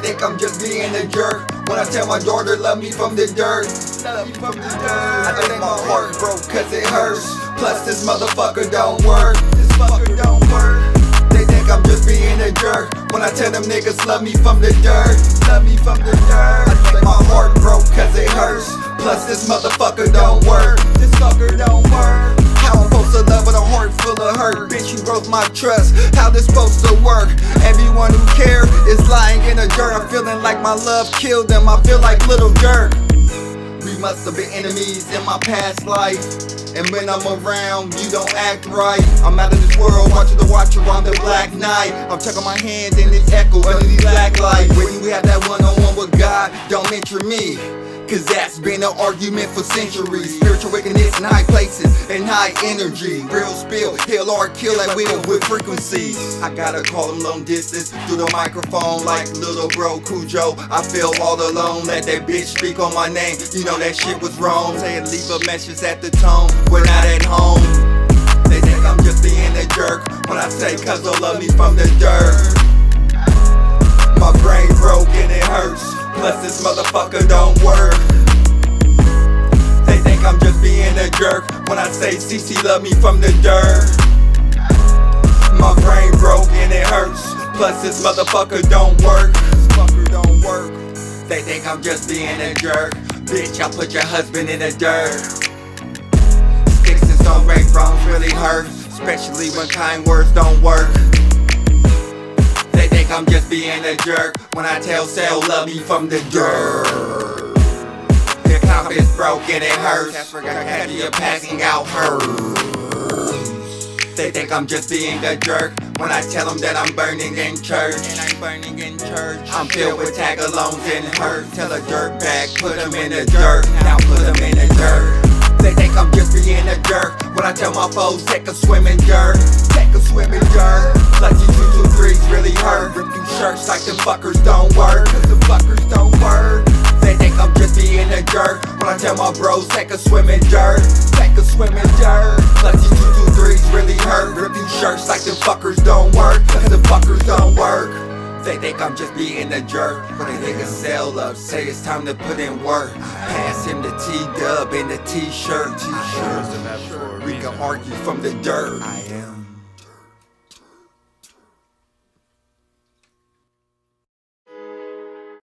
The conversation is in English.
They think I'm just being a jerk. When I tell my daughter, love me from the dirt. Love me from the dirt. I think my heart broke cause it hurts. Plus, this motherfucker don't work. This fucker don't work. They think I'm just being a jerk. When I tell them niggas, love me from the dirt. Love me from the dirt. I think my heart broke cause it hurts. Plus, this motherfucker don't work. This fucker don't work. Heart full of hurt? Bitch, you broke my trust. How this supposed to work? Everyone who care is lying in the dirt. I'm feeling like my love killed them. I feel like little Durk. We must have been enemies in my past life. And when I'm around, you don't act right. I'm out of this world, watching the watch around the black night. I'm checking my hands in this echo under these black lights. When we have that one on one with God, don't mention me. Cause that's been an argument for centuries. Spiritual wickedness in high places and high energy. Real spill, heal or kill at will with frequencies. I gotta call them long distance through the microphone like little bro Cujo. I feel all alone. Let that bitch speak on my name. You know that shit was wrong. Say it, leave a message at the tone. We're not at home. They think I'm just being a jerk when I say cuz they'll love me from the dirt. My brain broke and it hurts. Plus this motherfucker don't work. They think I'm just being a jerk when I say CC love me from the dirt. My brain broke and it hurts. Plus this motherfucker don't work. They think I'm just being a jerk. Bitch, I put your husband in the dirt. And stone break wrongs really hurt. Especially when kind words don't work. They think I'm just being a jerk when I tell Cell love me from the dirt. Their confidence broke and it hurts. You're passing out hurt. They think I'm just being a jerk when I tell them that I'm burning in church. And I'm burning in church. I'm filled with tagalongs and hurt. Tell a back, put them in the dirt. Now put them in the dirt. They think I'm just being a jerk when I tell my foes take a swim in dirt. Take a swim in dirt. Lucky two two threes really hurt. Rip you shirts like the fuckers don't work. Cause the fuckers don't work. They think I'm just being a jerk when I tell my bros take a swim in dirt. Take a swim in dirt. Lucky two two threes I'm just being a jerk, think a sell up. Say it's time to put in work. Pass him the T dub in the t shirt. T shirt. We can argue from the dirt. I am